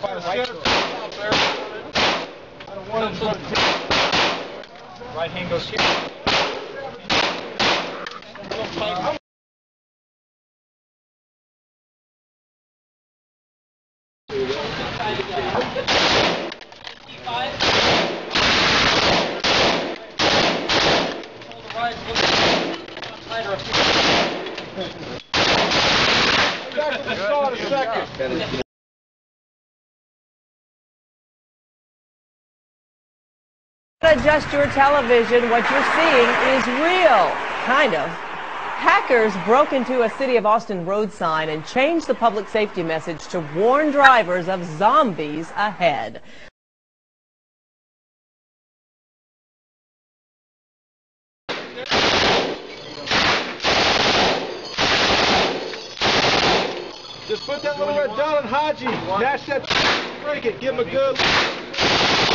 right Right hand goes here. Back to. Adjust your television. What you're seeing is real, kind of. Hackers broke into a City of Austin road sign and changed the public safety message to warn drivers of zombies ahead. Just put that little red dot on Haji. Dash that. Break it. Give him a good.